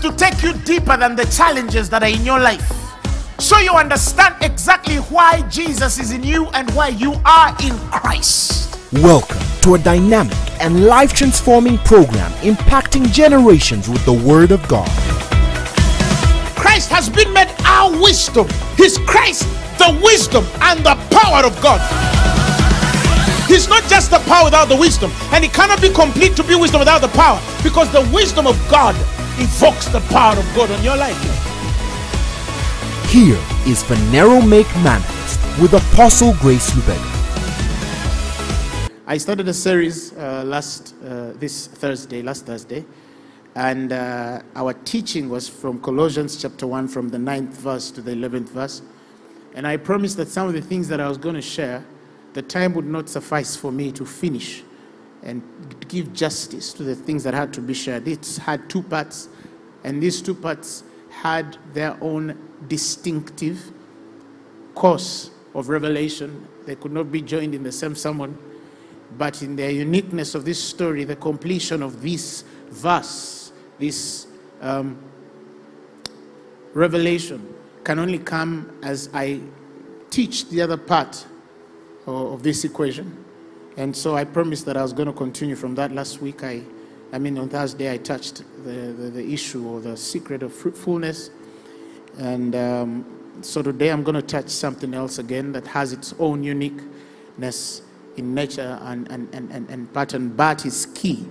to take you deeper than the challenges that are in your life. So you understand exactly why Jesus is in you and why you are in Christ. Welcome to a dynamic and life transforming program impacting generations with the Word of God. Christ has been made our wisdom. He's Christ, the wisdom and the power of God. He's not just the power without the wisdom, and it cannot be complete to be wisdom without the power because the wisdom of God evokes the power of God on your life. Here is Phaneroo Make Manifest with Apostle Grace Lubega. I started a series uh, last uh, this Thursday, last Thursday, and uh, our teaching was from Colossians chapter 1, from the 9th verse to the 11th verse. And I promised that some of the things that I was going to share, the time would not suffice for me to finish and give justice to the things that had to be shared. It had two parts, and these two parts had their own distinctive course of revelation. They could not be joined in the same sermon, but in their uniqueness of this story, the completion of this verse, this um, revelation, can only come as I teach the other part of this equation. And so I promised that I was going to continue from that last week. I, I mean, on Thursday, I touched the, the, the issue or the secret of fruitfulness. And um, so today I'm going to touch something else again that has its own uniqueness in nature and, and, and, and, and pattern, but is key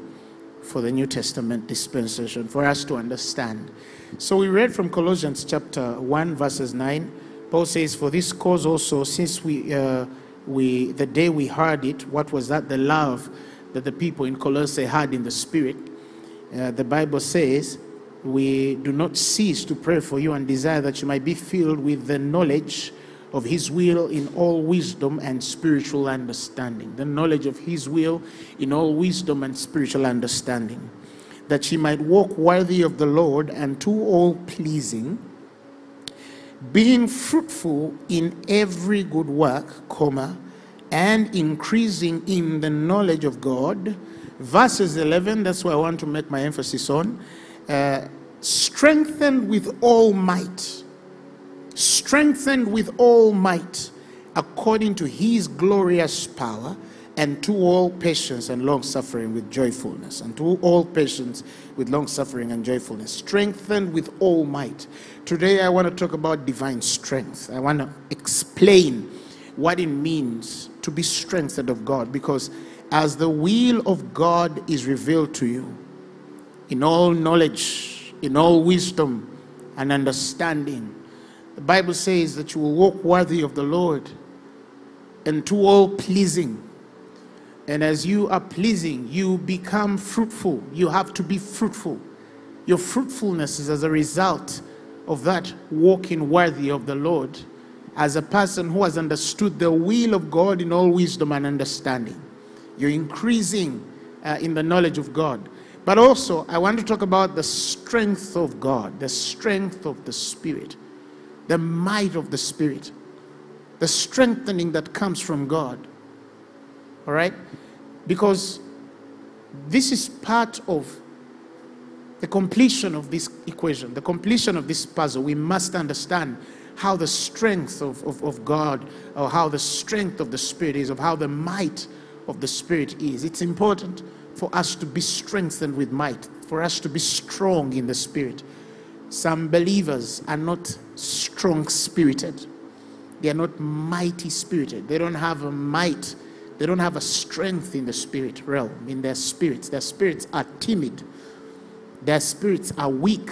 for the New Testament dispensation for us to understand. So we read from Colossians chapter 1, verses 9. Paul says, For this cause also, since we, uh, we the day we heard it, what was that? The love that the people in Colossae had in the Spirit. Uh, the Bible says, we do not cease to pray for you and desire that you might be filled with the knowledge of His will in all wisdom and spiritual understanding. The knowledge of His will in all wisdom and spiritual understanding. That ye might walk worthy of the Lord and to all pleasing, being fruitful in every good work, comma, and increasing in the knowledge of God. Verses 11, that's why I want to make my emphasis on. Uh, strengthened with all might, strengthened with all might, according to his glorious power, and to all patience and long suffering with joyfulness, and to all patience with long suffering and joyfulness, strengthened with all might. Today, I want to talk about divine strength. I want to explain what it means to be strengthened of God, because as the will of God is revealed to you, in all knowledge, in all wisdom and understanding. The Bible says that you will walk worthy of the Lord and to all pleasing. And as you are pleasing, you become fruitful. You have to be fruitful. Your fruitfulness is as a result of that walking worthy of the Lord as a person who has understood the will of God in all wisdom and understanding. You're increasing uh, in the knowledge of God. But also, I want to talk about the strength of God, the strength of the Spirit, the might of the Spirit, the strengthening that comes from God. All right? Because this is part of the completion of this equation, the completion of this puzzle. We must understand how the strength of, of, of God, or how the strength of the Spirit is, of how the might of the Spirit is. It's important for us to be strengthened with might, for us to be strong in the spirit. Some believers are not strong spirited, they are not mighty spirited. They don't have a might, they don't have a strength in the spirit realm, in their spirits. Their spirits are timid, their spirits are weak.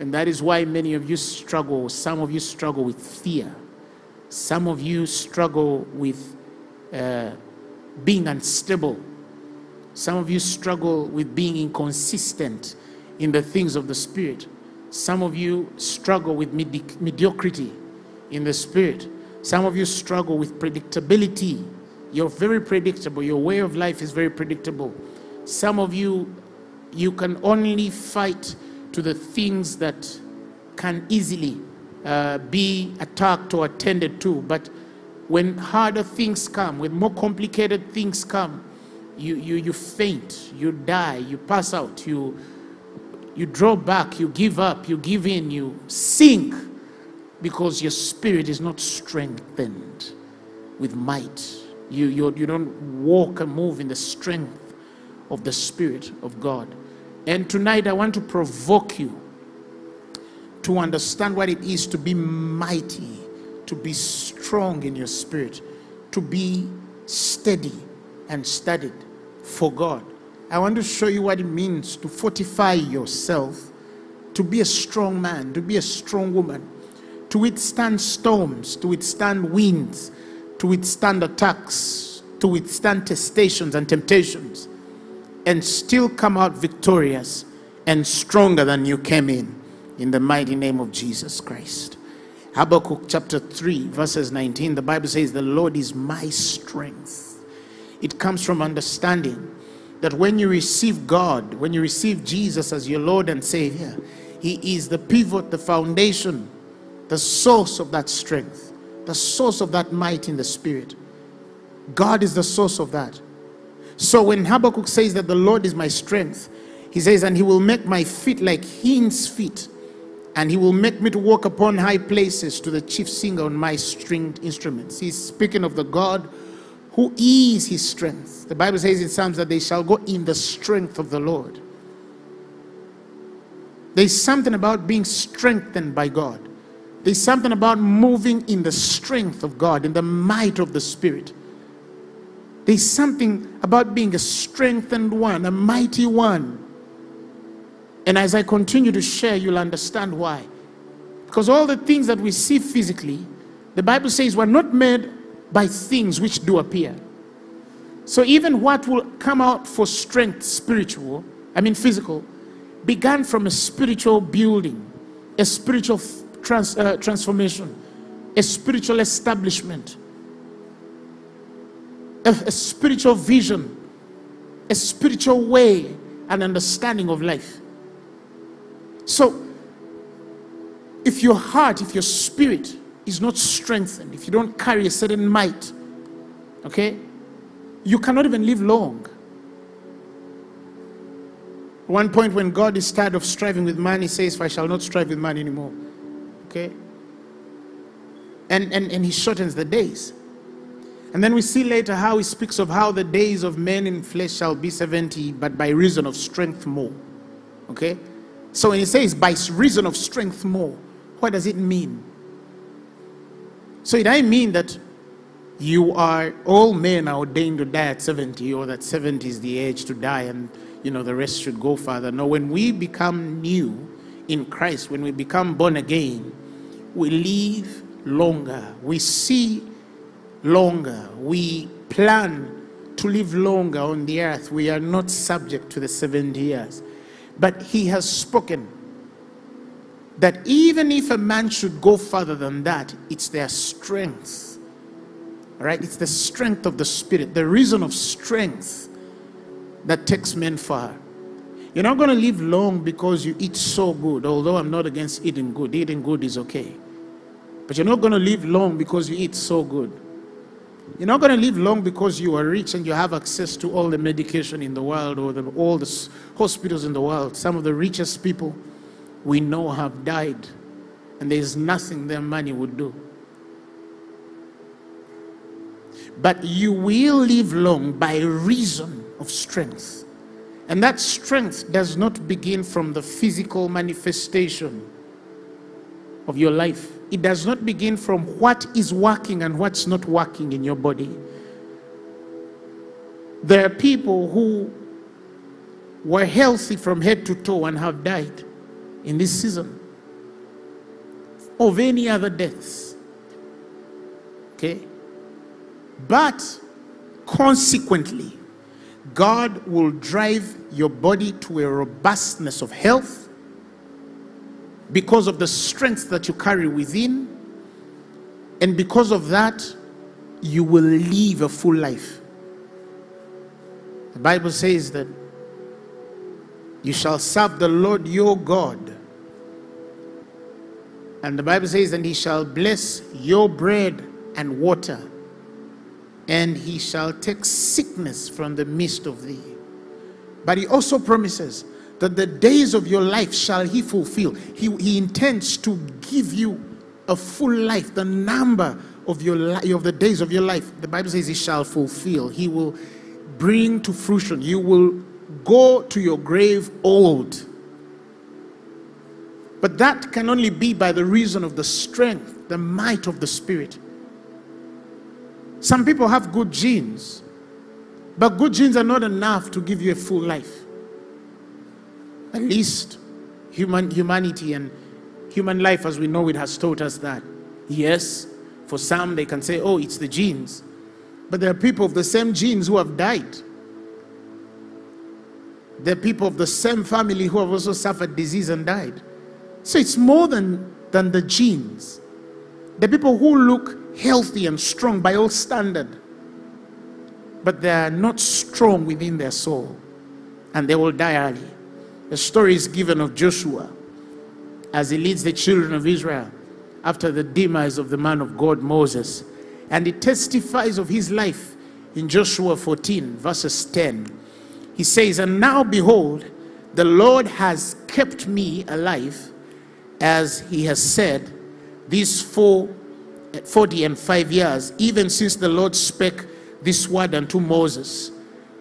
And that is why many of you struggle. Some of you struggle with fear. Some of you struggle with uh, being unstable some of you struggle with being inconsistent in the things of the Spirit. Some of you struggle with medi- mediocrity in the Spirit. Some of you struggle with predictability. You're very predictable. Your way of life is very predictable. Some of you, you can only fight to the things that can easily uh, be attacked or attended to. But when harder things come, when more complicated things come, you, you, you faint, you die, you pass out, you, You draw back, you give up, you give in, you sink because your spirit is not strengthened with might. You, you, you don't walk and move in the strength of the Spirit of God. And tonight I want to provoke you to understand what it is to be mighty, to be strong in your spirit, to be steady and studied for God. I want to show you what it means to fortify yourself, to be a strong man, to be a strong woman, to withstand storms, to withstand winds, to withstand attacks, to withstand testations and temptations, and still come out victorious and stronger than you came in, in the mighty name of Jesus Christ. Habakkuk chapter 3, verses 19, the Bible says, The Lord is my strength. It comes from understanding that when you receive God, when you receive Jesus as your Lord and Savior, He is the pivot, the foundation, the source of that strength, the source of that might in the Spirit. God is the source of that. So when Habakkuk says that the Lord is my strength, he says, and he will make my feet like hinds' feet, and he will make me to walk upon high places to the chief singer on my stringed instruments. He's speaking of the God who is his strength. The Bible says in Psalms that they shall go in the strength of the Lord. There's something about being strengthened by God. There's something about moving in the strength of God, in the might of the Spirit. There's something about being a strengthened one, a mighty one. And as I continue to share, you'll understand why. Because all the things that we see physically, the Bible says we're not made by things which do appear. So even what will come out for strength, spiritual, I mean physical, began from a spiritual building, a spiritual trans, uh, transformation, a spiritual establishment, a, a spiritual vision, a spiritual way and understanding of life. So, if your heart, if your spirit is not strengthened, if you don't carry a certain might, okay, you cannot even live long. One point when God is tired of striving with man, he says, I shall not strive with man anymore. Okay? And, and, and he shortens the days. And then we see later how he speaks of how the days of men in flesh shall be 70, but by reason of strength more. Okay? So when he says by reason of strength more, what does it mean? So it doesn't mean that you are all men are ordained to die at 70 or that 70 is the age to die and you know the rest should go further. No, when we become new in Christ, when we become born again, we live longer. We see longer. We plan to live longer on the earth. We are not subject to the 70 years. But he has spoken that even if a man should go further than that, it's their strength. Right? It's the strength of the spirit, the reason of strength that takes men far. You're not going to live long because you eat so good, although I'm not against eating good. Eating good is okay. But you're not going to live long because you eat so good. You're not going to live long because you are rich and you have access to all the medication in the world or the, all the hospitals in the world. Some of the richest people we know have died, and there's nothing their money would do. But you will live long by reason of strength. And that strength does not begin from the physical manifestation of your life. It does not begin from what is working and what's not working in your body. There are people who were healthy from head to toe and have died in this season of any other deaths. Okay? But consequently, God will drive your body to a robustness of health because of the strength that you carry within. And because of that, you will live a full life. The Bible says that you shall serve the Lord your God. And the Bible says, and he shall bless your bread and water, and he shall take sickness from the midst of thee. But he also promises that the days of your life shall he fulfill. He, he intends to give you a full life, the number of your li- of the days of your life. The Bible says he shall fulfill. He will bring to fruition. You will go to your grave old. But that can only be by the reason of the strength, the might of the Spirit. Some people have good genes, but good genes are not enough to give you a full life. At least human, humanity and human life as we know it has taught us that. Yes, for some they can say, oh, it's the genes. But there are people of the same genes who have died. There are people of the same family who have also suffered disease and died. So it's more than, than the genes. The people who look healthy and strong by all standard, but they are not strong within their soul, and they will die early. The story is given of Joshua as he leads the children of Israel after the demise of the man of God Moses, and it testifies of his life in Joshua 14, verses 10. He says, And now behold, the Lord has kept me alive, as he has said, these four, 40 and 5 years, even since the Lord spake this word unto Moses,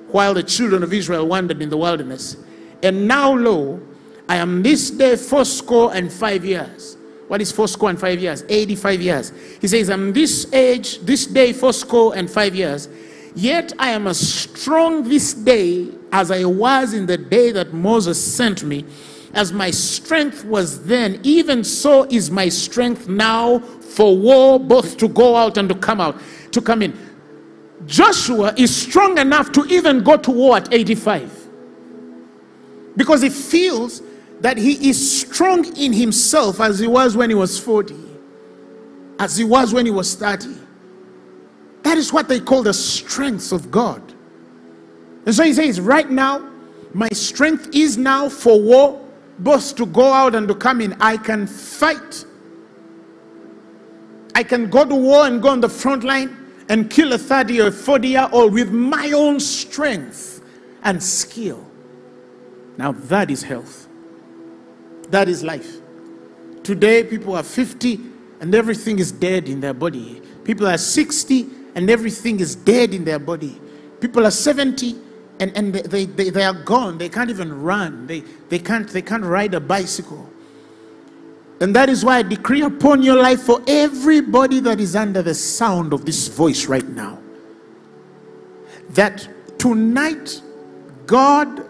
while the children of Israel wandered in the wilderness. And now, lo, I am this day fourscore and five years. What is fourscore and five years? 85 years. He says, I'm this age, this day fourscore and five years. Yet I am as strong this day as I was in the day that Moses sent me. As my strength was then, even so is my strength now for war, both to go out and to come out, to come in. Joshua is strong enough to even go to war at 85 because he feels that he is strong in himself as he was when he was 40, as he was when he was 30. That is what they call the strength of God. And so he says, Right now, my strength is now for war, both to go out and to come in. I can fight. I can go to war and go on the front line and kill a 30 or 40 year old with my own strength and skill. Now that is health. That is life. Today, people are 50 and everything is dead in their body. People are 60 and everything is dead in their body. People are 70 and, and they, they, they are gone. They can't even run. They, they, can't, they can't ride a bicycle. And that is why I decree upon your life for everybody that is under the sound of this voice right now that tonight God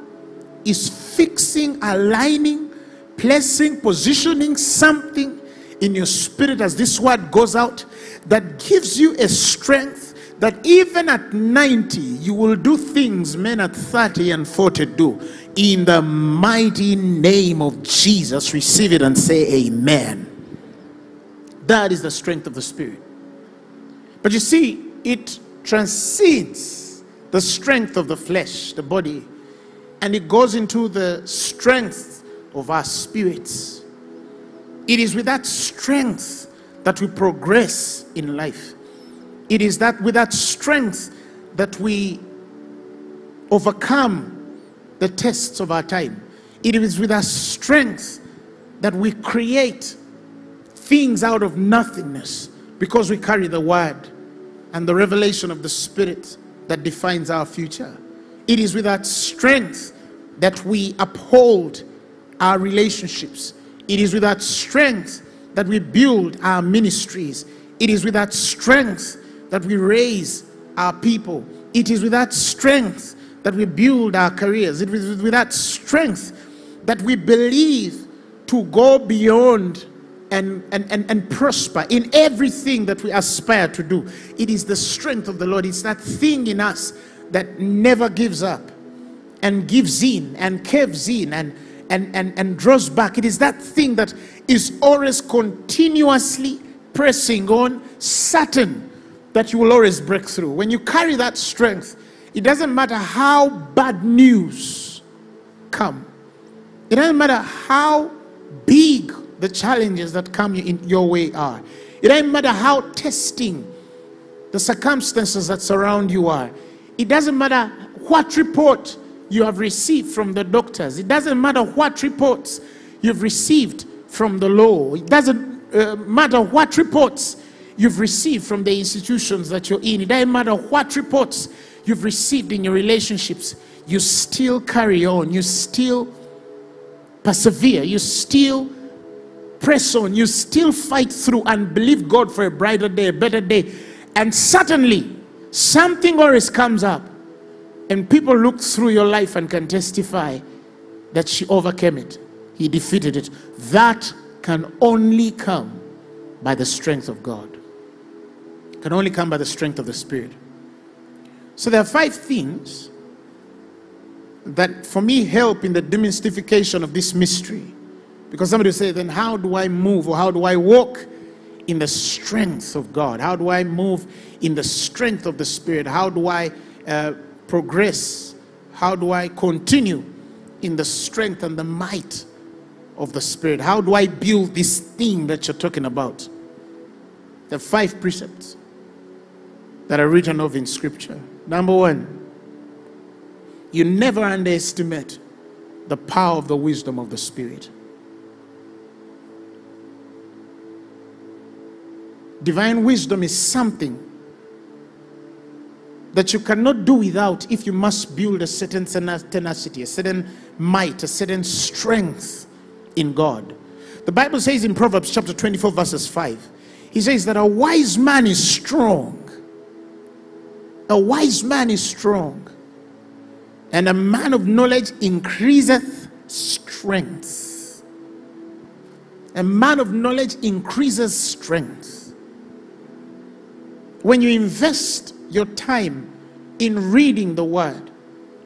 is fixing, aligning, placing, positioning something in your spirit as this word goes out that gives you a strength that even at 90 you will do things men at 30 and 40 do. In the mighty name of Jesus receive it and say amen. That is the strength of the spirit. But you see it transcends the strength of the flesh the body and it goes into the strength of our spirits it is with that strength that we progress in life it is that with that strength that we overcome the tests of our time. It is with that strength that we create things out of nothingness because we carry the word and the revelation of the Spirit that defines our future. It is with that strength that we uphold our relationships. It is with that strength that we build our ministries. It is with that strength that we raise our people. It is with that strength that we build our careers. It is with that strength that we believe to go beyond and, and, and, and prosper in everything that we aspire to do. It is the strength of the Lord. It's that thing in us that never gives up and gives in and caves in and, and, and, and draws back. It is that thing that is always continuously pressing on, certain that you will always break through. When you carry that strength, it doesn't matter how bad news come. It doesn't matter how big the challenges that come in your way are. It doesn't matter how testing the circumstances that surround you are. It doesn't matter what report you have received from the doctors. It doesn't matter what reports you've received from the law. It doesn't uh, matter what reports you've received from the institutions that you're in. It doesn't matter what reports you've received in your relationships. You still carry on. You still persevere. You still press on. You still fight through and believe God for a brighter day, a better day. And suddenly, something always comes up. And people look through your life and can testify that she overcame it. He defeated it. That can only come by the strength of God. Can only come by the strength of the Spirit. So there are five things that for me help in the demystification of this mystery. Because somebody will say, then how do I move or how do I walk in the strength of God? How do I move in the strength of the Spirit? How do I uh, progress? How do I continue in the strength and the might of the Spirit? How do I build this thing that you're talking about? The five precepts that are written of in Scripture. Number one, you never underestimate the power of the wisdom of the Spirit. Divine wisdom is something that you cannot do without if you must build a certain tenacity, a certain might, a certain strength in God. The Bible says in Proverbs chapter 24, verses 5, he says that a wise man is strong. A wise man is strong. And a man of knowledge increaseth strength. A man of knowledge increases strength. When you invest your time in reading the Word,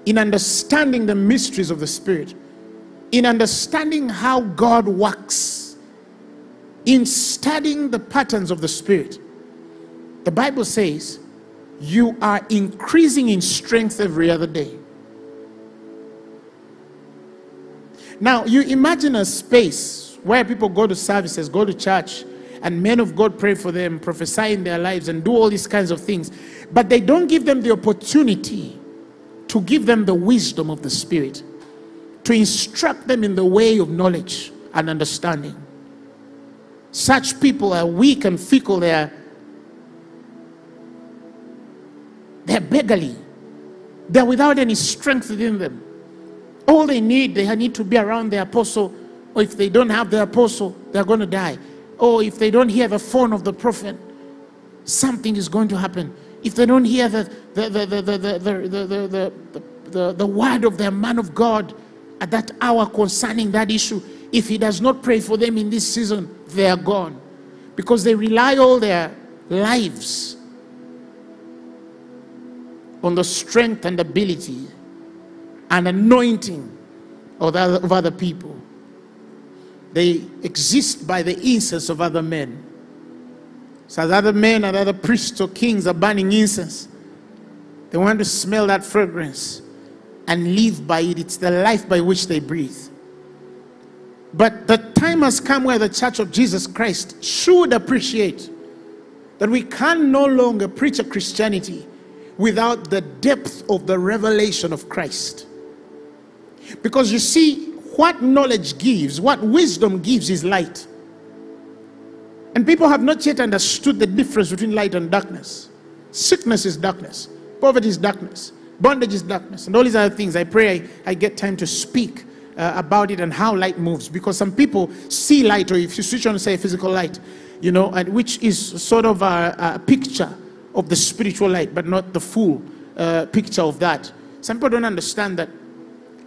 in understanding the mysteries of the Spirit, in understanding how God works, in studying the patterns of the Spirit, the Bible says you are increasing in strength every other day. Now, you imagine a space where people go to services, go to church, and men of God pray for them, prophesy in their lives, and do all these kinds of things. But they don't give them the opportunity to give them the wisdom of the Spirit, to instruct them in the way of knowledge and understanding. Such people are weak and fickle, they are, they're beggarly, they're without any strength within them. All they need, they need to be around the apostle, or if they don't have the apostle, they're going to die. Or if they don't hear the phone of the prophet, something is going to happen. If they don't hear the, the, the, the, the, the, the, the, the, the, the word of their man of God at that hour concerning that issue, if he does not pray for them in this season, they are gone. Because they rely all their lives on the strength and ability and anointing of other people. They exist by the incense of other men. So as other men and other priests or kings are burning incense, they want to smell that fragrance and live by it. It's the life by which they breathe. But the time has come where the Church of Jesus Christ should appreciate that we can no longer preach a Christianity without the depth of the revelation of Christ. Because you see, what knowledge gives, what wisdom gives is light. And people have not yet understood the difference between light and darkness. Sickness is darkness, poverty is darkness, bondage is darkness, and all these other things. I pray I, I get time to speak uh, about it and how light moves because some people see light, or if you switch on, say, physical light, you know, and which is sort of a, a picture of the spiritual light, but not the full uh, picture of that. Some people don't understand that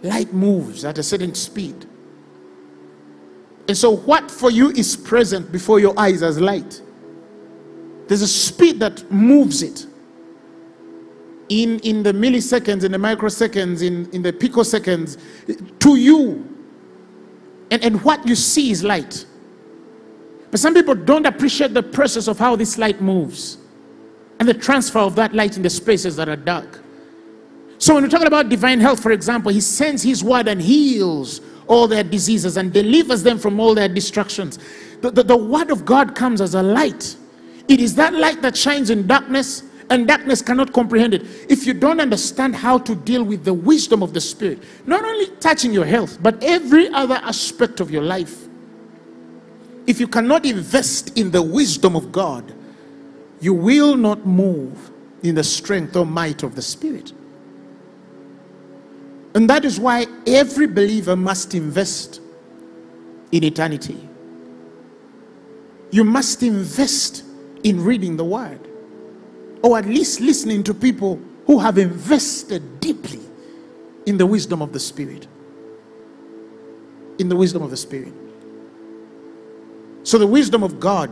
light moves at a certain speed. And so, what for you is present before your eyes as light? There's a speed that moves it. In, in the milliseconds, in the microseconds, in, in the picoseconds, to you. And, and what you see is light. But some people don't appreciate the process of how this light moves and the transfer of that light in the spaces that are dark. So when we're talking about divine health, for example, he sends his word and heals all their diseases and delivers them from all their destructions. The, the, the word of God comes as a light. It is that light that shines in darkness and darkness cannot comprehend it. If you don't understand how to deal with the wisdom of the Spirit, not only touching your health, but every other aspect of your life, if you cannot invest in the wisdom of God, you will not move in the strength or might of the Spirit. And that is why every believer must invest in eternity. You must invest in reading the Word, or at least listening to people who have invested deeply in the wisdom of the Spirit. In the wisdom of the Spirit. So, the wisdom of God,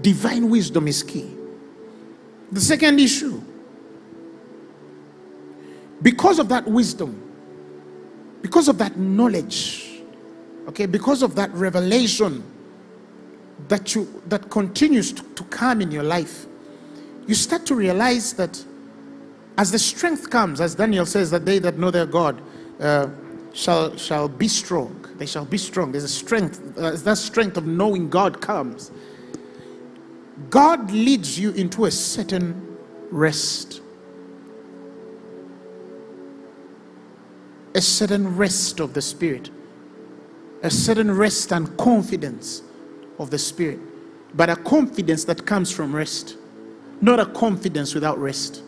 divine wisdom is key. The second issue, because of that wisdom, because of that knowledge, okay, because of that revelation that you that continues to, to come in your life, you start to realize that as the strength comes, as Daniel says, that they that know their God uh, shall shall be strong. They shall be strong. There's a strength. Uh, that strength of knowing God comes, God leads you into a certain rest. A certain rest of the Spirit. A certain rest and confidence of the Spirit. But a confidence that comes from rest. Not a confidence without rest.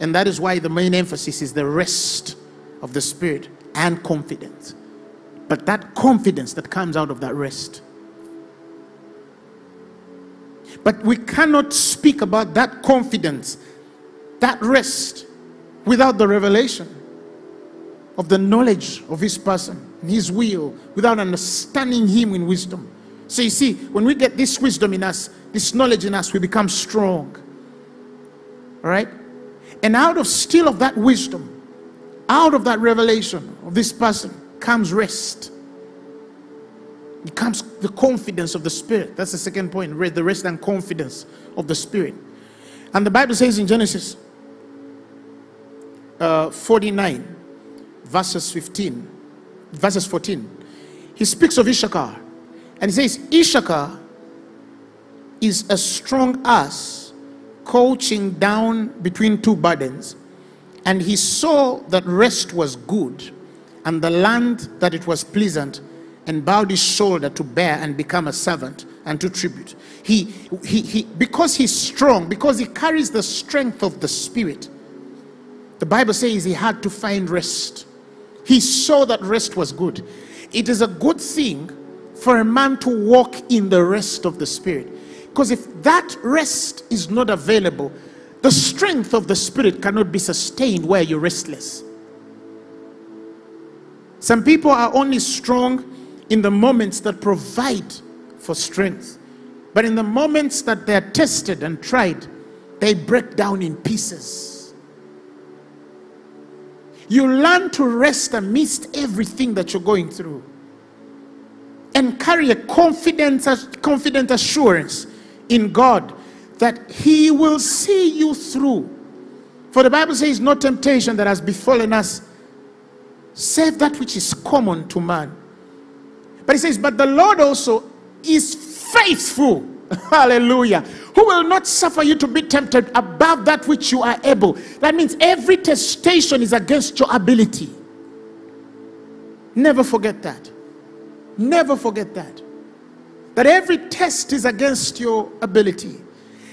And that is why the main emphasis is the rest of the Spirit and confidence. But that confidence that comes out of that rest. But we cannot speak about that confidence, that rest, without the revelation of the knowledge of His person, His will, without understanding Him in wisdom. So you see, when we get this wisdom in us, this knowledge in us, we become strong. All right? And out of still of that wisdom, out of that revelation of this person comes rest. It comes the confidence of the Spirit. That's the second point the rest and confidence of the Spirit. And the Bible says in Genesis uh, 49, verses 15, verses 14, he speaks of Issachar And he says, Issachar is a strong ass coaching down between two burdens. And he saw that rest was good, and the land that it was pleasant, and bowed his shoulder to bear and become a servant and to tribute. He, he, he, because he's strong, because he carries the strength of the Spirit, the Bible says he had to find rest. He saw that rest was good. It is a good thing for a man to walk in the rest of the Spirit. Because if that rest is not available, the strength of the Spirit cannot be sustained where you're restless. Some people are only strong in the moments that provide for strength. But in the moments that they're tested and tried, they break down in pieces. You learn to rest amidst everything that you're going through and carry a confident, confident assurance in God that He will see you through. For the Bible says, No temptation that has befallen us, save that which is common to man. But he says, But the Lord also is faithful. Hallelujah. Who will not suffer you to be tempted above that which you are able. That means every testation is against your ability. Never forget that. Never forget that. That every test is against your ability.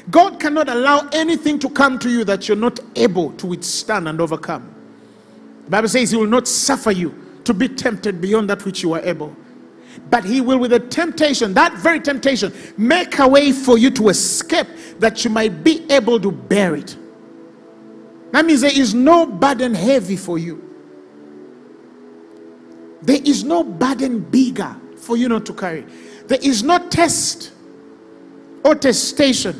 God cannot allow anything to come to you that you're not able to withstand and overcome. The Bible says He will not suffer you to be tempted beyond that which you are able. But He will, with a temptation, that very temptation, make a way for you to escape that you might be able to bear it. That means there is no burden heavy for you. There is no burden bigger for you not to carry. There is no test or testation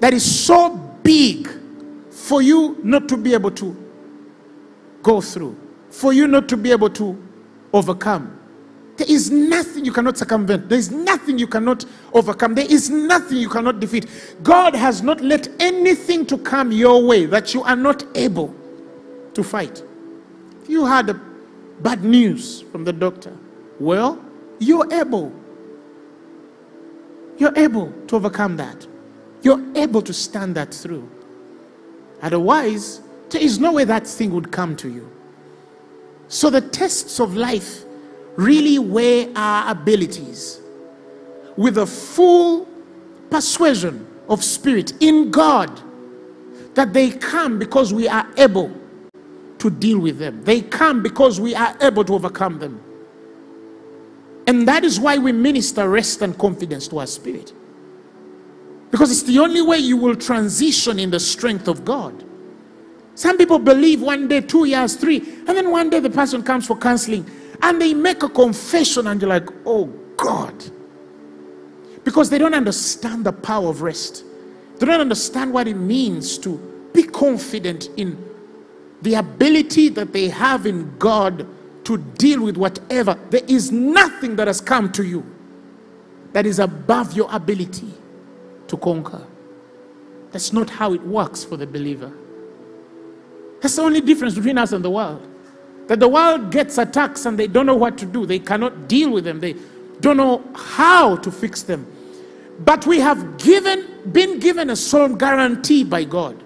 that is so big for you not to be able to go through, for you not to be able to overcome. There is nothing you cannot circumvent. There is nothing you cannot overcome. There is nothing you cannot defeat. God has not let anything to come your way that you are not able to fight. If you had bad news from the doctor, well, you're able. You're able to overcome that. you're able to stand that through. Otherwise, there is no way that thing would come to you. So the tests of life really weigh our abilities with a full persuasion of spirit in God that they come because we are able to deal with them. They come because we are able to overcome them. And that is why we minister rest and confidence to our spirit. Because it's the only way you will transition in the strength of God. Some people believe one day, two years, three, and then one day the person comes for counseling and they make a confession and you're like, oh God. Because they don't understand the power of rest. They don't understand what it means to be confident in the ability that they have in God to deal with whatever. There is nothing that has come to you that is above your ability to conquer. That's not how it works for the believer. That's the only difference between us and the world. That the world gets attacks and they don't know what to do. They cannot deal with them. They don't know how to fix them. But we have given, been given a solemn guarantee by God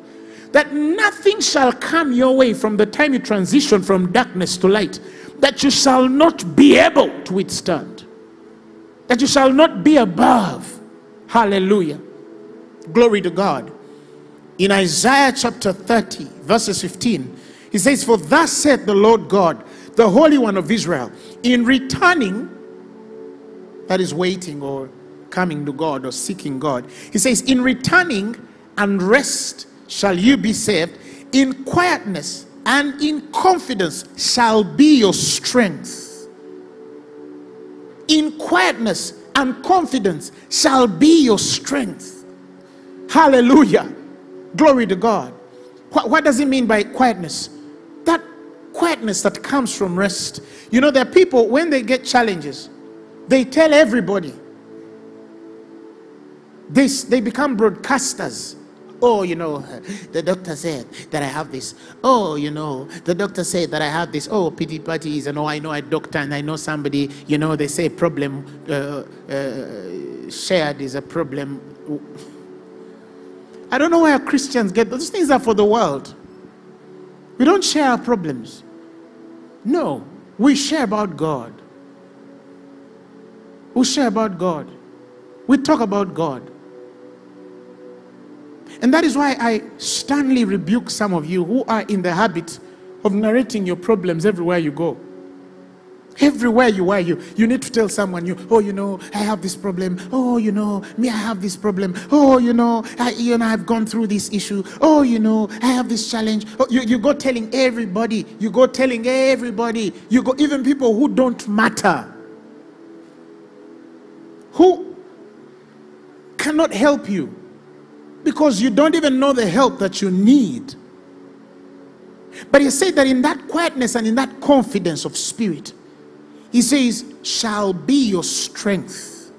that nothing shall come your way from the time you transition from darkness to light that you shall not be able to withstand. That you shall not be above. Hallelujah. Glory to God. In Isaiah chapter 30, verses 15, he says, For thus saith the Lord God, the Holy One of Israel, in returning, that is waiting or coming to God or seeking God, he says, In returning and rest shall you be saved, in quietness and in confidence shall be your strength. In quietness and confidence shall be your strength. Hallelujah. Glory to God. What, what does it mean by quietness? Quietness that comes from rest. You know, there are people, when they get challenges, they tell everybody. This, they become broadcasters. Oh, you know, the doctor said that I have this. Oh, you know, the doctor said that I have this. Oh, pity parties. And oh, I know a doctor and I know somebody. You know, they say problem uh, uh, shared is a problem. I don't know where Christians get those things are for the world. We don't share our problems. No, we share about God. We share about God. We talk about God. And that is why I sternly rebuke some of you who are in the habit of narrating your problems everywhere you go. Everywhere you are, you, you need to tell someone, you, oh, you know, I have this problem. Oh, you know, me, I have this problem. Oh, you know, I, you know, I've gone through this issue. Oh, you know, I have this challenge. Oh, you, you go telling everybody. You go telling everybody. You go, even people who don't matter. Who cannot help you because you don't even know the help that you need. But he said that in that quietness and in that confidence of spirit, he says, shall be your strength.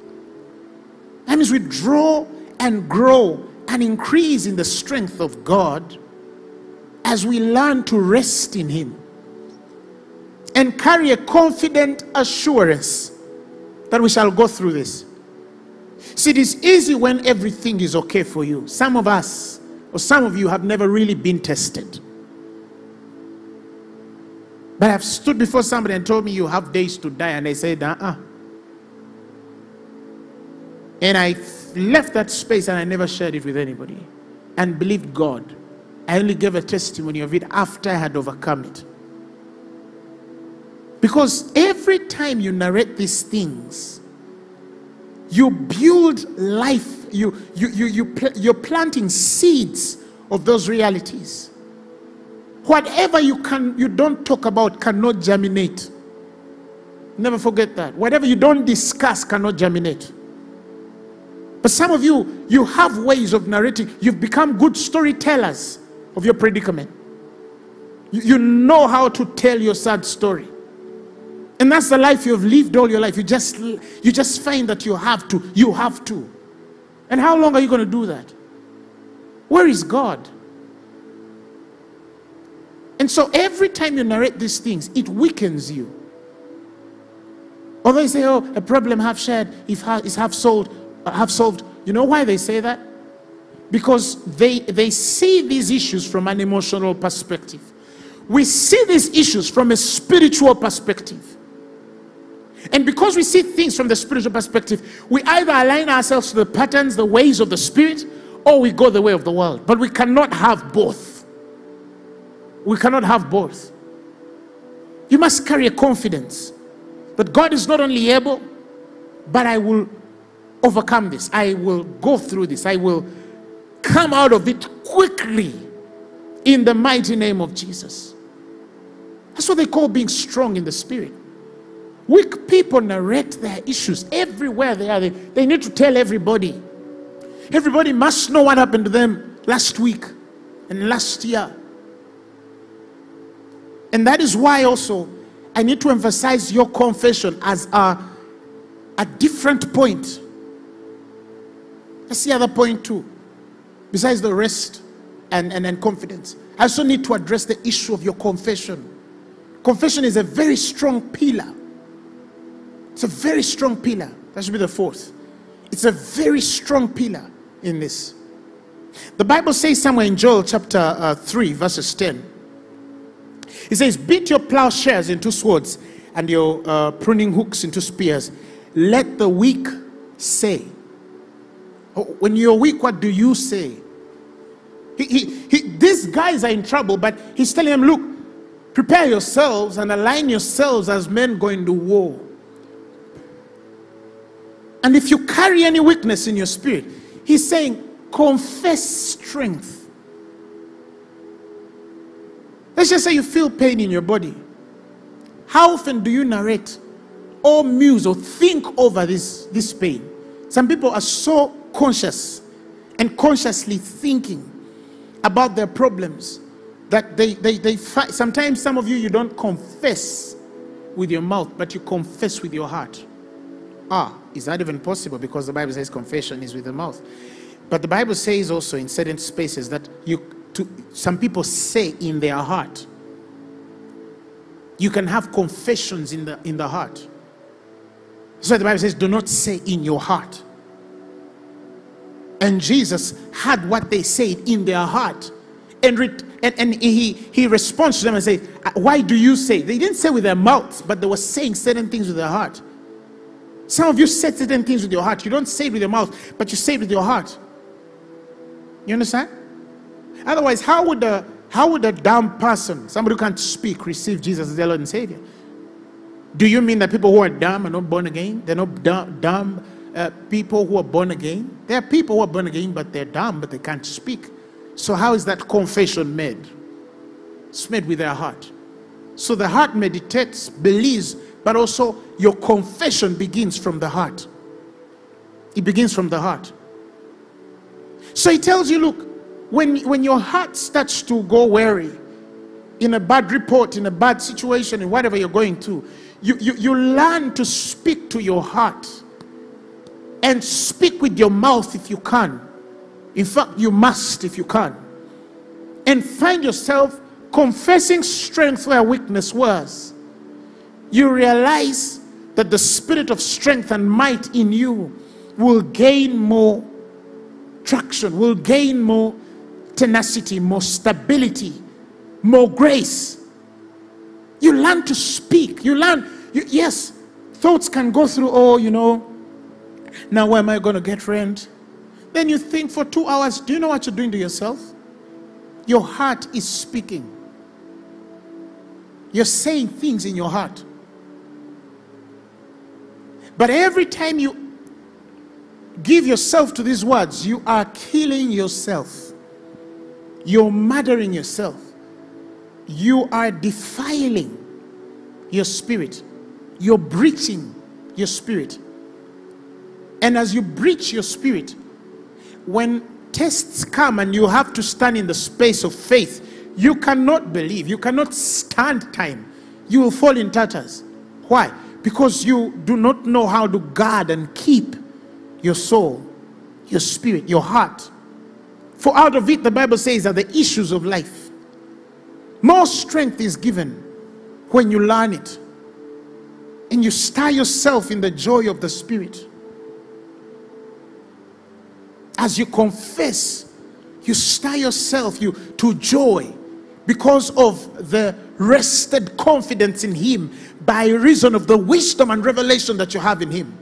That means we draw and grow and increase in the strength of God as we learn to rest in Him and carry a confident assurance that we shall go through this. See, it is easy when everything is okay for you. Some of us, or some of you, have never really been tested. But I've stood before somebody and told me you have days to die, and they said, uh uh And I left that space and I never shared it with anybody and believed God. I only gave a testimony of it after I had overcome it. Because every time you narrate these things, you build life, you, you, you, you, you're planting seeds of those realities. Whatever you can you don't talk about cannot germinate. Never forget that. Whatever you don't discuss cannot germinate. But some of you, you have ways of narrating. You've become good storytellers of your predicament. You, you know how to tell your sad story. And that's the life you've lived all your life. You just you just find that you have to. You have to. And how long are you going to do that? Where is God? And so every time you narrate these things, it weakens you. Although you say, oh, a problem half shared is half solved, uh, half solved. You know why they say that? because they, they see these issues from an emotional perspective. We see these issues from a spiritual perspective. And because we see things from the spiritual perspective, we either align ourselves to the patterns, the ways of the spirit, or we go the way of the world. But we cannot have both. We cannot have both. You must carry a confidence that God is not only able, but I will overcome this. I will go through this. I will come out of it quickly in the mighty name of Jesus. That's what they call being strong in the spirit. Weak people narrate their issues everywhere they are. They, they need to tell everybody. Everybody must know what happened to them last week and last year. And that is why also I need to emphasize your confession as a, a different point. That's the other point too. Besides the rest and, and, and confidence. I also need to address the issue of your confession. Confession is a very strong pillar. It's a very strong pillar. That should be the fourth. It's a very strong pillar in this. The Bible says somewhere in Joel chapter uh, 3, verses 10. It says, Beat your plowshares into swords and your uh, pruning hooks into spears. Let the weak say. Oh, when you're weak, what do you say? He, he, he, these guys are in trouble, but he's telling them, Look, prepare yourselves and align yourselves as men going to war. And if you carry any weakness in your spirit, he's saying, confess strength. Let's just say you feel pain in your body. How often do you narrate or muse or think over this, this pain? Some people are so conscious and consciously thinking about their problems that they, they, they fight. Sometimes some of you, you don't confess with your mouth, but you confess with your heart. Ah, is that even possible? Because the Bible says confession is with the mouth. But the Bible says also in certain spaces that you to some people say in their heart. You can have confessions in the in the heart. So the Bible says, do not say in your heart. And Jesus had what they said in their heart. And, and, and he, he responds to them and says, uh, Why do you say? They didn't say with their mouths, but they were saying certain things with their heart. Some of you say certain things with your heart. You don't say it with your mouth, but you say it with your heart. You understand? Otherwise, how would a how would a dumb person, somebody who can't speak, receive Jesus as their Lord and Savior? Do you mean that people who are dumb are not born again? They're not dumb, dumb uh, people who are born again. There are people who are born again, but they're dumb, but they can't speak. So how is that confession made? It's made with their heart. So the heart meditates, believes, but also your confession begins from the heart. It begins from the heart. So he tells you, look, when, when your heart starts to go weary, in a bad report, in a bad situation, in whatever you're going through, you, you, you learn to speak to your heart and speak with your mouth if you can. In fact, you must if you can. And find yourself confessing strength where weakness was you realize that the spirit of strength and might in you will gain more traction, will gain more tenacity, more stability, more grace. You learn to speak. You learn, you, yes, thoughts can go through, oh, you know, now where am I going to get rent? Then you think for two hours, do you know what you're doing to yourself? Your heart is speaking. You're saying things in your heart. But every time you give yourself to these words, you are killing yourself. You're murdering yourself. You are defiling your spirit. You're breaching your spirit. And as you breach your spirit, when tests come and you have to stand in the space of faith, you cannot believe. You cannot stand time. You will fall in tatters. Why? because you do not know how to guard and keep your soul, your spirit, your heart. For out of it, the Bible says, are the issues of life. More strength is given when you learn it and you stir yourself in the joy of the Spirit. As you confess You stir yourself you to joy because of the rested confidence in him by reason of the wisdom and revelation that you have in him.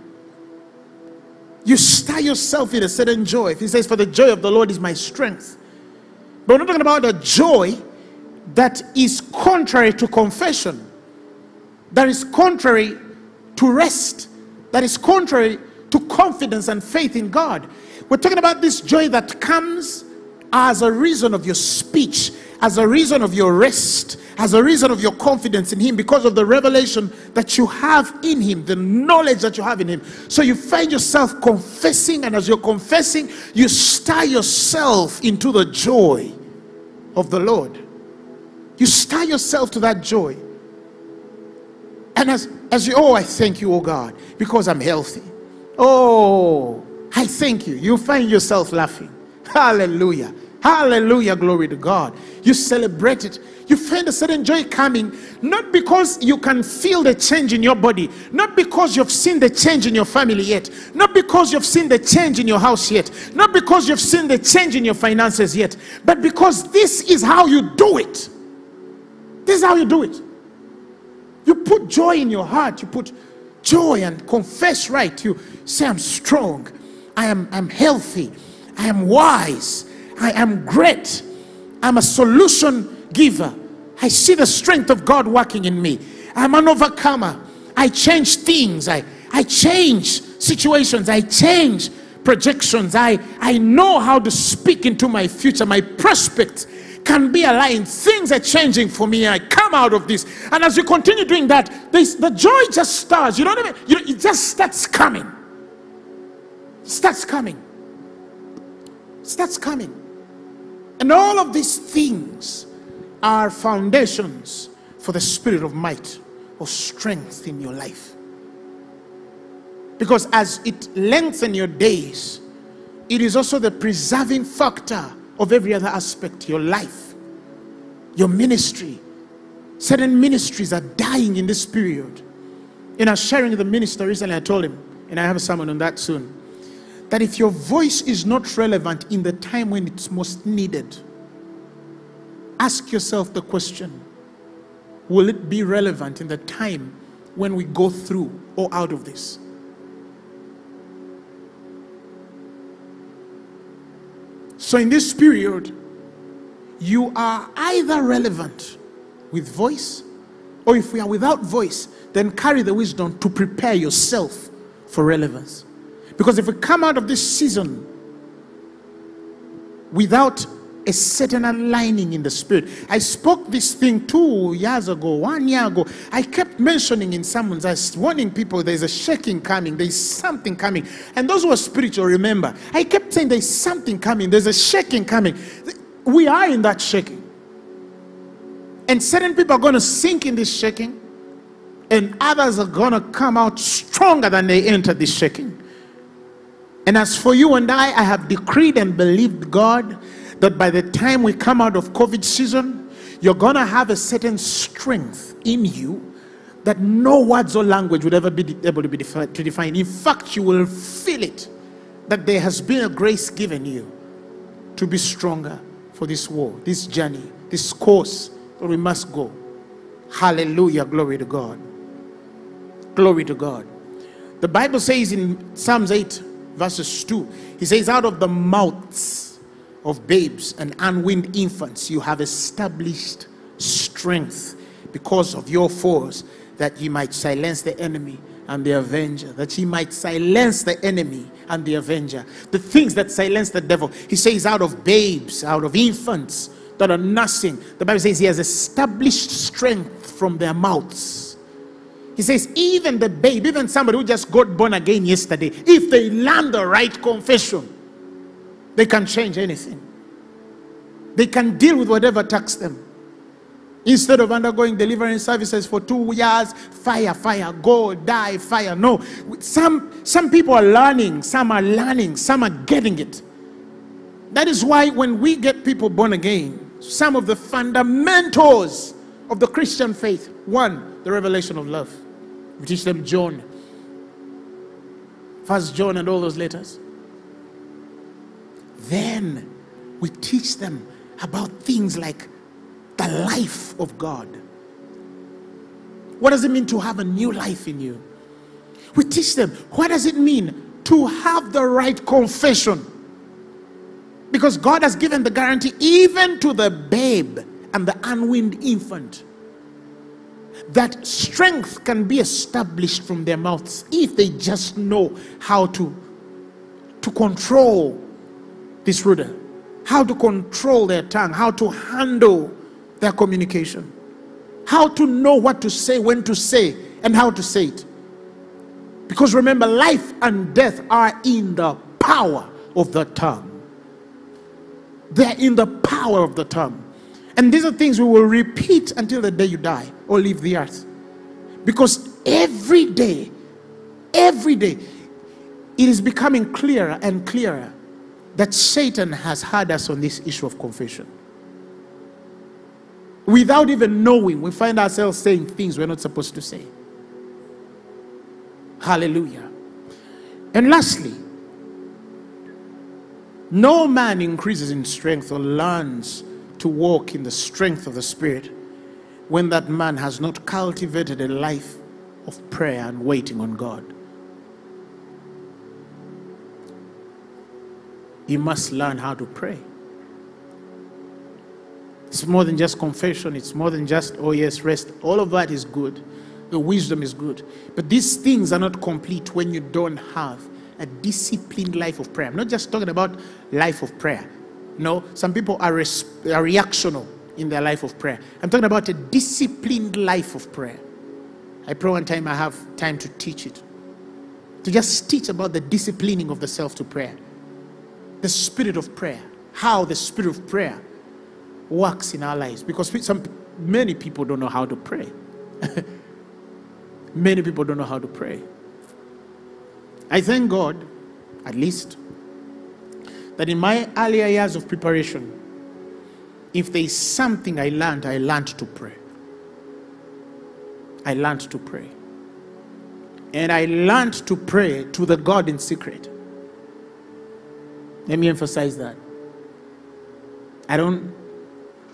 You stir yourself in a certain joy. If he says, For the joy of the Lord is my strength. But we're not talking about a joy that is contrary to confession, that is contrary to rest, that is contrary to confidence and faith in God. We're talking about this joy that comes as a reason of your speech, as a reason of your rest, as a reason of your confidence in Him, because of the revelation that you have in Him, the knowledge that you have in Him. So you find yourself confessing, and as you're confessing, you stir yourself into the joy of the Lord. You stir yourself to that joy. And as, as you, oh, I thank you, oh God, because I'm healthy. Oh, I thank you. You find yourself laughing. Hallelujah. Hallelujah. Glory to God. You celebrate it. You find a certain joy coming, not because you can feel the change in your body, not because you've seen the change in your family yet, not because you've seen the change in your house yet, not because you've seen the change in your finances yet, but because this is how you do it. This is how you do it. You put joy in your heart, you put joy and confess right. You say, I'm strong, I am I'm healthy, I am wise, I am great, I'm a solution giver. I see the strength of God working in me. I'm an overcomer. I change things. I, I change situations. I change projections. I, I know how to speak into my future. My prospect can be aligned. Things are changing for me. I come out of this. And as you continue doing that, the joy just starts. You know what I mean? You, it just starts coming. Starts coming. Starts coming. And all of these things are foundations for the spirit of might or strength in your life. Because as it lengthens your days, it is also the preserving factor of every other aspect your life, your ministry. Certain ministries are dying in this period. In our sharing the minister recently, I told him, and I have a sermon on that soon, that if your voice is not relevant in the time when it's most needed, ask yourself the question will it be relevant in the time when we go through or out of this? So, in this period, you are either relevant with voice, or if we are without voice, then carry the wisdom to prepare yourself for relevance. Because if we come out of this season without a certain aligning in the spirit. I spoke this thing two years ago, one year ago. I kept mentioning in sermons, I was warning people there's a shaking coming, there's something coming. And those who are spiritual remember, I kept saying there's something coming, there's a shaking coming. We are in that shaking. And certain people are going to sink in this shaking, and others are going to come out stronger than they entered this shaking. And as for you and I, I have decreed and believed God that by the time we come out of COVID season, you're going to have a certain strength in you that no words or language would ever be able to be defi- to define. In fact, you will feel it that there has been a grace given you to be stronger for this war, this journey, this course that we must go. Hallelujah. Glory to God. Glory to God. The Bible says in Psalms 8, verses 2, He says, Out of the mouths of babes and unweaned infants, you have established strength because of your force, that ye might silence the enemy and the avenger, that ye might silence the enemy and the avenger. The things that silence the devil. He says, out of babes, out of infants that are nursing. The Bible says he has established strength from their mouths. He says, even the babe, even somebody who just got born again yesterday, if they learn the right confession, they can change anything. They can deal with whatever attacks them. Instead of undergoing deliverance services for two years, fire, fire, go, die, fire. No. Some, some people are learning, some are learning, some are getting it. That is why when we get people born again, some of the fundamentals of the Christian faith one, the revelation of love. We teach them John, First John, and all those letters. Then We teach them about things like the life of God. What does it mean to have a new life in you? We teach them what does it mean to have the right confession. Because God has given the guarantee even to the babe and the unweaned infant that strength can be established from their mouths if they just know how to to control this rudder how to control their tongue how to handle their communication how to know what to say when to say and how to say it. Because remember life and death are in the power of the tongue. They're in the power of the tongue and these are things we will repeat until the day you die or leave the earth. Because every day, every day, it is becoming clearer and clearer that Satan has had us on this issue of confession. Without even knowing, we find ourselves saying things we're not supposed to say. Hallelujah. And lastly, no man increases in strength or learns to walk in the strength of the Spirit when that man has not cultivated a life of prayer and waiting on God. He must learn how to pray. It's more than just confession, it's more than just, oh yes, rest. All of that is good. The wisdom is good. But these things are not complete when you don't have a disciplined life of prayer. I'm not just talking about life of prayer. No, some people are, res- are reactional in their life of prayer. I'm talking about a disciplined life of prayer. I pray one time I have time to teach it. To just teach about the disciplining of the self to prayer. The spirit of prayer. How the spirit of prayer works in our lives. Because some, many people don't know how to pray. many people don't know how to pray. I thank God, at least, that in my earlier years of preparation, if there is something I learned, I learned to pray. I learned to pray. And I learned to pray to the God in secret. Let me emphasize that. I don't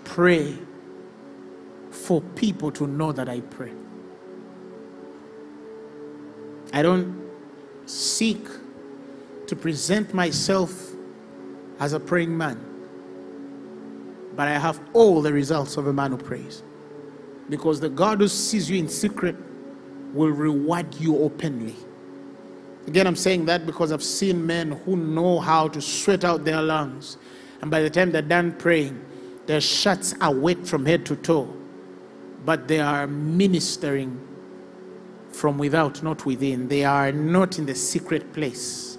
pray for people to know that I pray. I don't seek to present myself as a praying man. But I have all the results of a man who prays. Because the God who sees you in secret will reward you openly. Again, I'm saying that because I've seen men who know how to sweat out their lungs. And by the time they're done praying, their shirts are wet from head to toe. But they are ministering from without, not within. They are not in the secret place.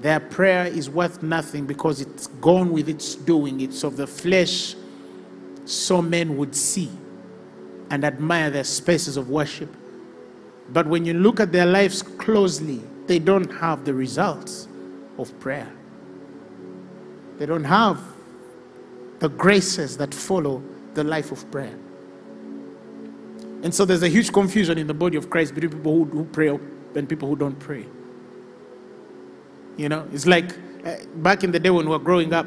Their prayer is worth nothing because it's gone with its doing. It's of the flesh, so men would see and admire their spaces of worship. But when you look at their lives closely, they don't have the results of prayer. They don't have the graces that follow the life of prayer. And so there's a huge confusion in the body of Christ between people who, pray and people who don't pray. You know, it's like uh, back in the day when we were growing up,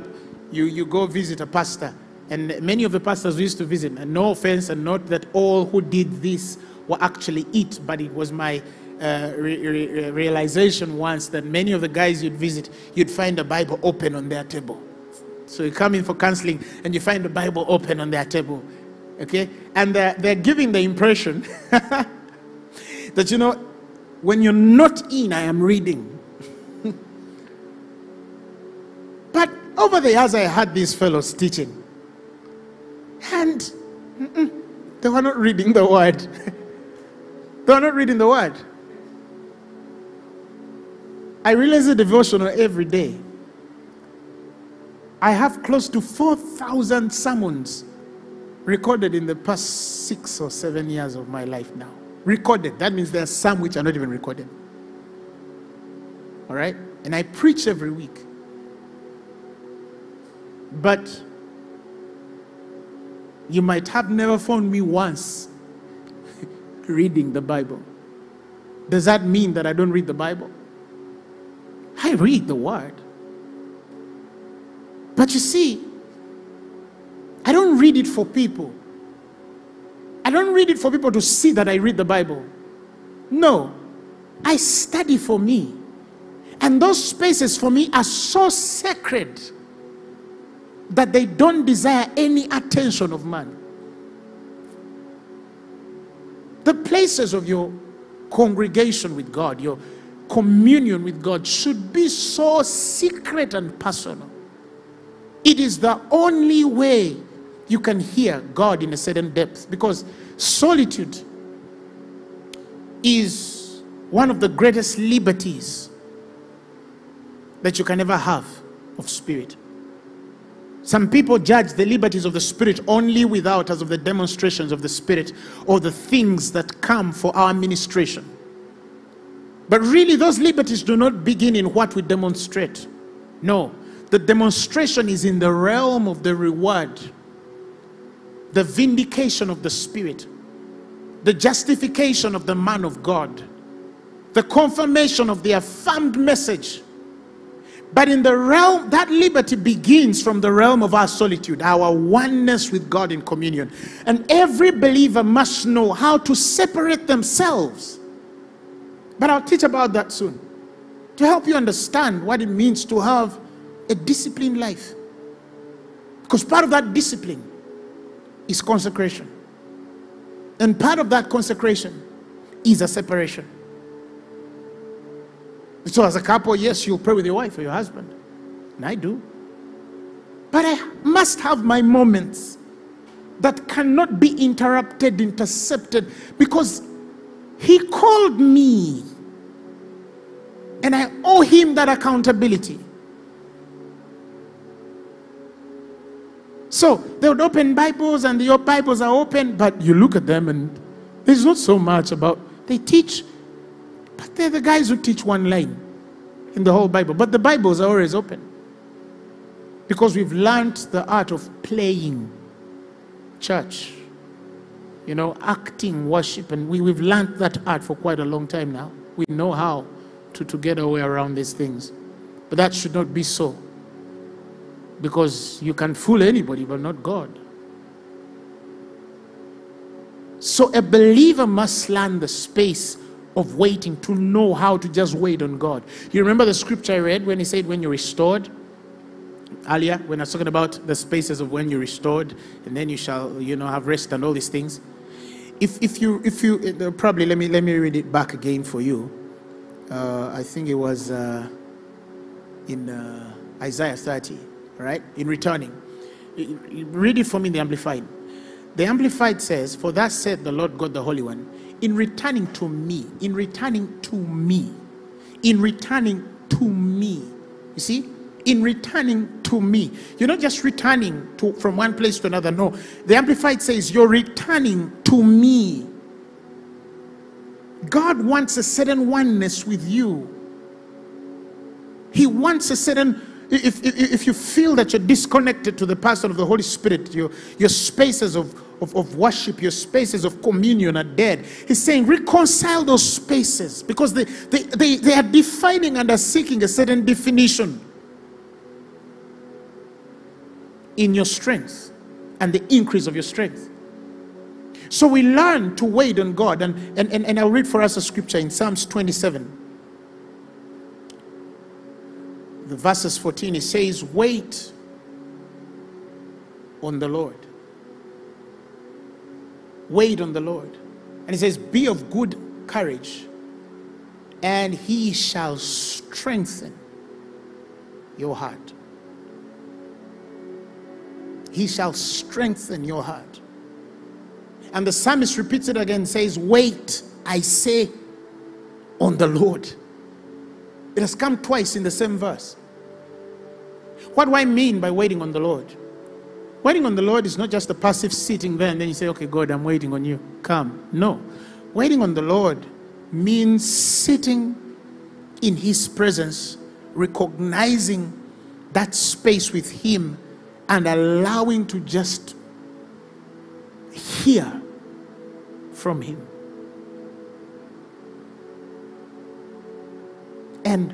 you, you go visit a pastor, and many of the pastors we used to visit, and no offense, and not that all who did this were actually it, but it was my uh, re- re- realization once that many of the guys you'd visit, you'd find the Bible open on their table. So you come in for counseling and you find the Bible open on their table. Okay? And they're, they're giving the impression that, you know, when you're not in, I am reading. But over the years, I had these fellows teaching, and they were not reading the word. they were not reading the word. I realize the devotional every day. I have close to 4,000 sermons recorded in the past six or seven years of my life now. Recorded. That means there are some which are not even recorded. All right? And I preach every week. But you might have never found me once reading the Bible. Does that mean that I don't read the Bible? I read the Word. But you see, I don't read it for people. I don't read it for people to see that I read the Bible. No, I study for me. And those spaces for me are so sacred that they don't desire any attention of man. The places of your congregation with God, your communion with God, should be so secret and personal. It is the only way you can hear God in a certain depth because solitude is one of the greatest liberties that you can ever have of spirit. Some people judge the liberties of the Spirit only without as of the demonstrations of the Spirit or the things that come for our ministration. But really, those liberties do not begin in what we demonstrate. No, the demonstration is in the realm of the reward, the vindication of the Spirit, the justification of the man of God, the confirmation of the affirmed message but in the realm, that liberty begins from the realm of our solitude, our oneness with God in communion. And every believer must know how to separate themselves. But I'll teach about that soon to help you understand what it means to have a disciplined life. Because part of that discipline is consecration. And part of that consecration is a separation. So, as a couple, yes, you'll pray with your wife or your husband. And I do. But I must have my moments that cannot be interrupted, intercepted, because He called me. And I owe Him that accountability. So they would open Bibles and your Bibles are open, but you look at them and there's not so much about, they teach but they're the guys who teach one line in the whole Bible. But the Bibles are always open. Because we've learned the art of playing church, you know, acting worship. And we, we've learned that art for quite a long time now. We know how to, to get our way around these things. But that should not be so. Because you can fool anybody, but not God. So a believer must learn the space of waiting to know how to just wait on God. You remember the scripture I read when he said, When you're restored? Earlier, when I was talking about the spaces of when you're restored, and then you shall, you know, have rest and all these things. If, if you, if you, uh, probably let me, let me read it back again for you. Uh, I think it was uh, in uh, Isaiah 30, right? In returning. Read it for me the Amplified. The Amplified says, For thus said the Lord God the Holy One, in returning to me, in returning to me, in returning to me. You see? In returning to me. You're not just returning to, from one place to another. No. The Amplified says, You're returning to me. God wants a certain oneness with you. He wants a certain if, if, if you feel that you're disconnected to the person of the Holy Spirit, your, your spaces of, of, of worship, your spaces of communion are dead. He's saying reconcile those spaces because they, they, they, they are defining and are seeking a certain definition in your strength and the increase of your strength. So we learn to wait on God. And, and, and, and I'll read for us a scripture in Psalms 27 the verses 14, it says, Wait on the Lord. Wait on the Lord. And it says, Be of good courage, and he shall strengthen your heart. He shall strengthen your heart. And the psalmist repeats it again, says, Wait, I say, on the Lord. It has come twice in the same verse. What do I mean by waiting on the Lord? Waiting on the Lord is not just a passive sitting there and then you say, okay, God, I'm waiting on you. Come. No. Waiting on the Lord means sitting in His presence, recognizing that space with Him, and allowing to just hear from Him. And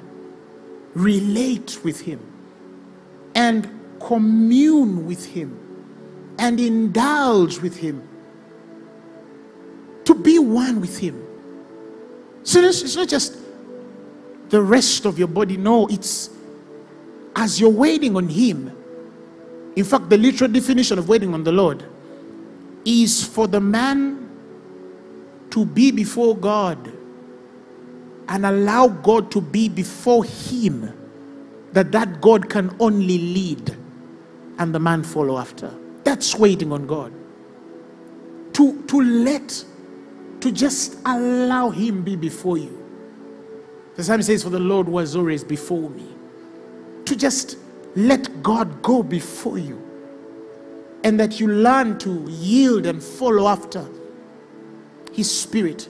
relate with Him and commune with Him and indulge with Him, to be one with Him. So it's not just the rest of your body, no, it's as you're waiting on Him. In fact, the literal definition of waiting on the Lord is for the man to be before God and allow God to be before him that that God can only lead and the man follow after. That's waiting on God. To, to let, to just allow him be before you. The psalm says, For the Lord was always before me. To just let God go before you. And that you learn to yield and follow after his spirit.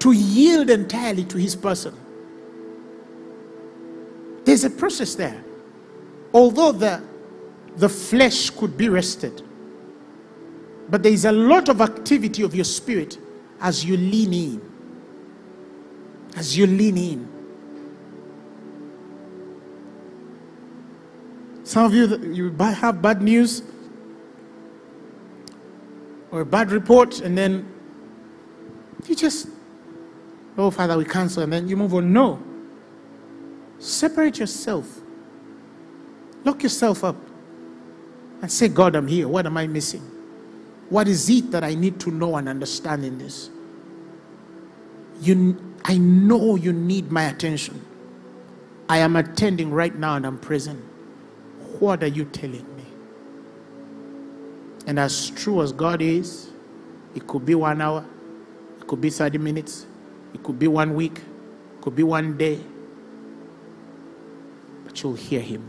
To yield entirely to his person. There's a process there. Although the, the flesh could be rested, but there is a lot of activity of your spirit as you lean in. As you lean in. Some of you, you have bad news or a bad report, and then you just, oh, Father, we cancel, and then you move on. No. Separate yourself. Lock yourself up and say, God, I'm here. What am I missing? What is it that I need to know and understand in this? You, I know you need my attention. I am attending right now and I'm present. What are you telling me? And as true as God is, it could be one hour, it could be 30 minutes, it could be one week, it could be one day, you'll hear Him.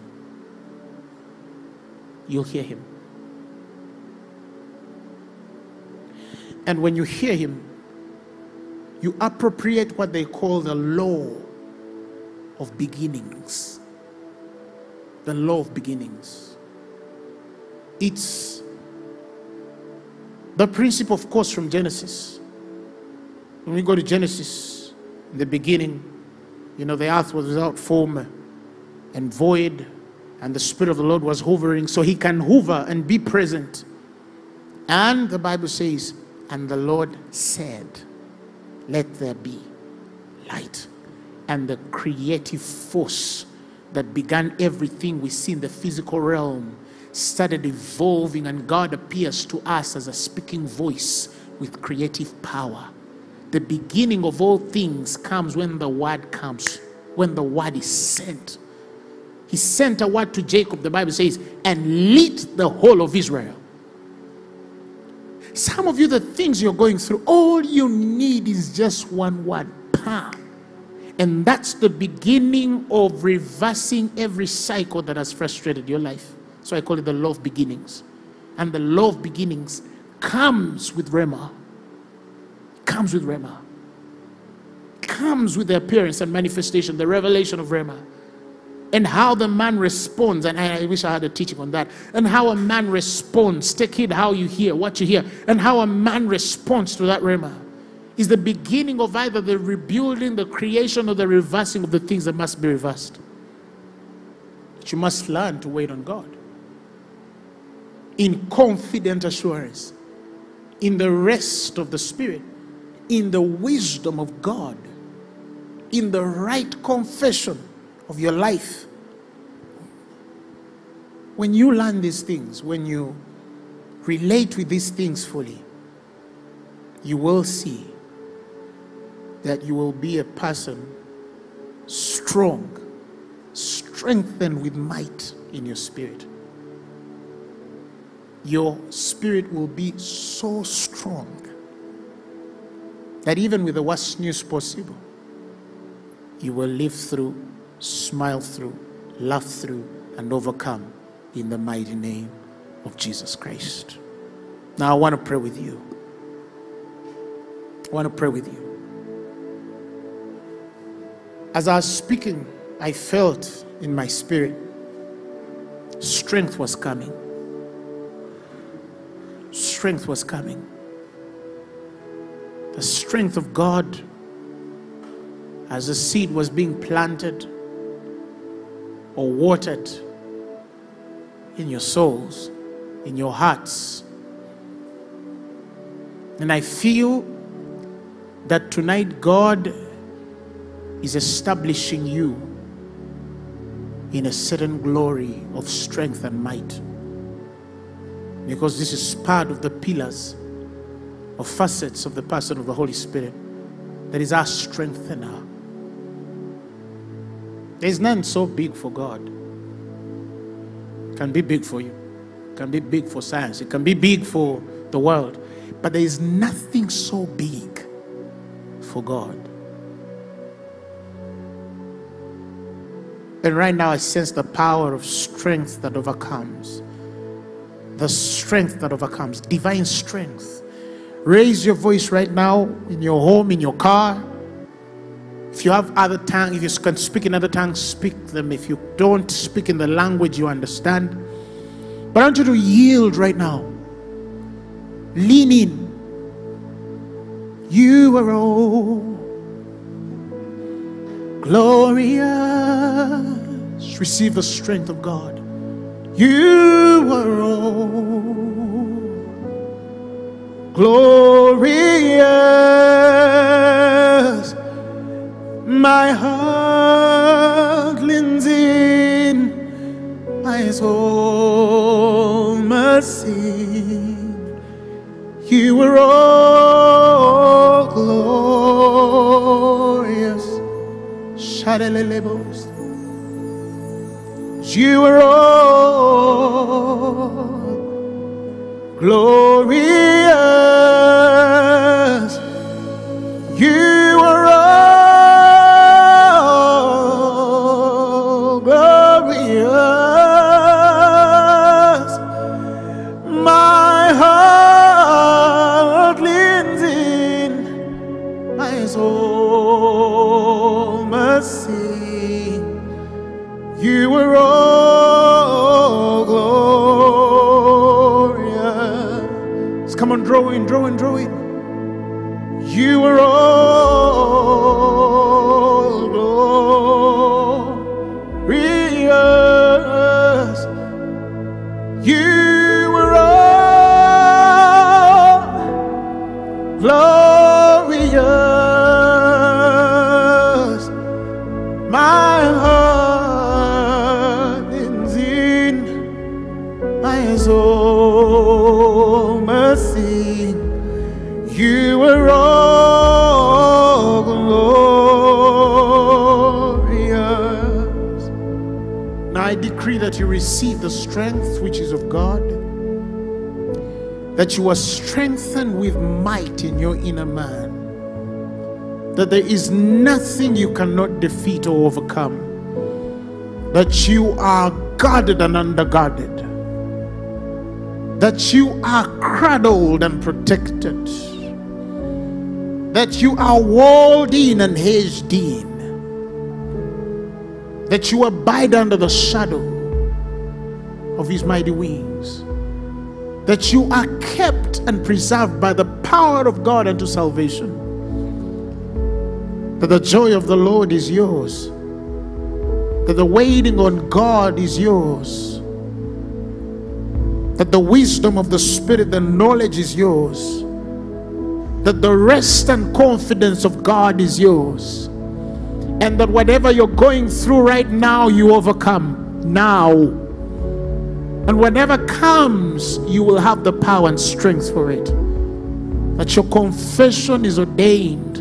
You'll hear Him. And when you hear Him, you appropriate what they call the law of beginnings. The law of beginnings. It's the principle, of course, from Genesis. When we go to Genesis, in the beginning, you know, the earth was without form and void, and the Spirit of the Lord was hovering, so He can hover and be present. And the Bible says, and the Lord said, Let there be light. And the creative force that began everything we see in the physical realm started evolving, and God appears to us as a speaking voice with creative power. The beginning of all things comes when the word comes, when the word is sent. He sent a word to Jacob, the Bible says, and lit the whole of Israel. Some of you, the things you're going through, all you need is just one word, "Pam," And that's the beginning of reversing every cycle that has frustrated your life. So I call it the law of beginnings. And the law of beginnings comes with Rhema. Comes with Rhema. Comes with the appearance and manifestation, the revelation of Rhema. And how the man responds, and I wish I had a teaching on that. And how a man responds. Take heed how you hear, what you hear, and how a man responds to that Rhema is the beginning of either the rebuilding, the creation, or the reversing of the things that must be reversed. But you must learn to wait on God in confident assurance, in the rest of the Spirit, in the wisdom of God, in the right confession of your life. When you learn these things, when you relate with these things fully, you will see that you will be a person strong, strengthened with might in your spirit your spirit will be so strong that even with the worst news possible, you will live through, smile through, laugh through, and overcome in the mighty name of Jesus Christ. Now, I want to pray with you. I want to pray with you. As I was speaking, I felt in my spirit strength was coming strength was coming. The strength of God as the seed was being planted or watered in your souls, in your hearts. And I feel that tonight God is establishing you in a certain glory of strength and might. Because this is part of the pillars or facets of the person of the Holy Spirit that is our strengthener. There's none so big for God. It can be big for you, it can be big for science, it can be big for the world, but there is nothing so big for God. And right now, I sense the power of strength that overcomes. The strength that overcomes, divine strength. Raise your voice right now in your home, in your car. If you have other tongues, if you can speak in other tongues, speak them. If you don't speak in the language you understand, but I want you to yield right now. Lean in. You are all glorious. Receive the strength of God. You are all glorious. My heart leans in, my soul sing. You are all glorious. Shadalelebos. You are all glorious. You You are all glorious. Come on, draw in, draw in, draw in. You are all soul must sing. You are all glorious. Now I decree that you receive the strength which is of God, that you are strengthened with might in your inner man that there is nothing you cannot defeat or overcome, that you are guarded and underguarded, that you are cradled and protected, that you are walled in and hedged in, that you abide under the shadow of his mighty wings, that you are kept and preserved by the power of God unto salvation. That the joy of the Lord is yours, that the waiting on God is yours, that the wisdom of the Spirit, the knowledge is yours, that the rest and confidence of God is yours, and that whatever you're going through right now, you overcome now. And whatever comes, you will have the power and strength for it. That your confession is ordained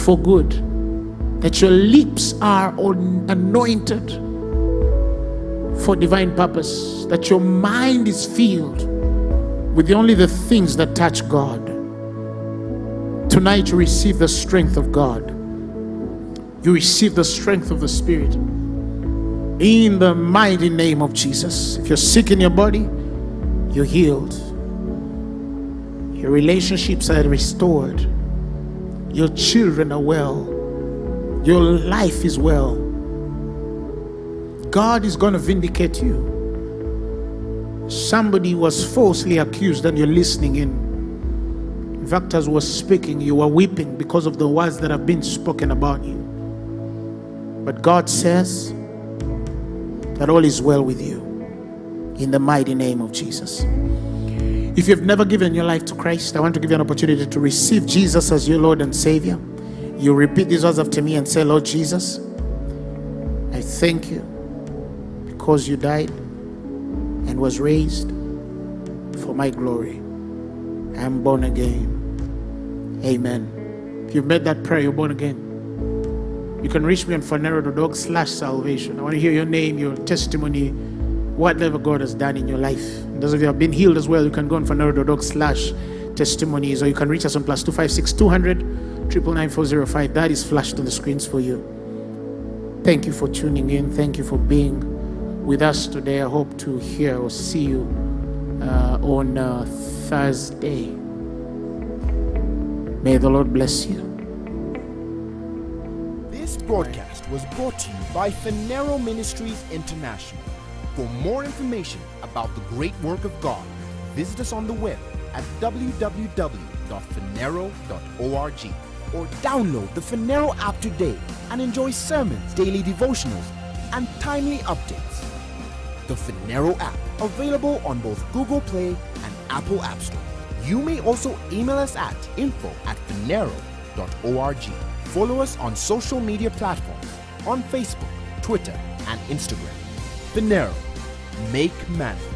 for good, that your lips are anointed for divine purpose, that your mind is filled with only the things that touch God. Tonight, you receive the strength of God, you receive the strength of the Spirit in the mighty name of Jesus. If you're sick in your body, you're healed, your relationships are restored. Your children are well. Your life is well. God is going to vindicate you. Somebody was falsely accused and you're listening in. In fact, as was speaking, you were weeping because of the words that have been spoken about you. But God says that all is well with you. in the mighty name of Jesus. If you've never given your life to Christ, I want to give you an opportunity to receive Jesus as your Lord and Savior. You repeat these words after me and say, Lord Jesus, I thank you because you died and was raised for my glory. I am born again. Amen. If you've made that prayer, you're born again. You can reach me on phaneroo.org slash salvation. I want to hear your name, your testimony, whatever God has done in your life. And those of you who have been healed as well, you can go on phaneroo.org slash testimonies or you can reach us on plus 256 200 999 That is flashed on the screens for you. Thank you for tuning in. Thank you for being with us today. I hope to hear or see you uh, on uh, Thursday. May the Lord bless you. This broadcast was brought to you by Phaneroo Ministries International. For more information about the great work of God, visit us on the web at www.phaneroo.org or download the Phaneroo app today and enjoy sermons, daily devotionals, and timely updates. The Phaneroo app, available on both Google Play and Apple App Store. You may also email us at info at phaneroo.org. Follow us on social media platforms on Facebook, Twitter, and Instagram. Phaneroo, make manifest.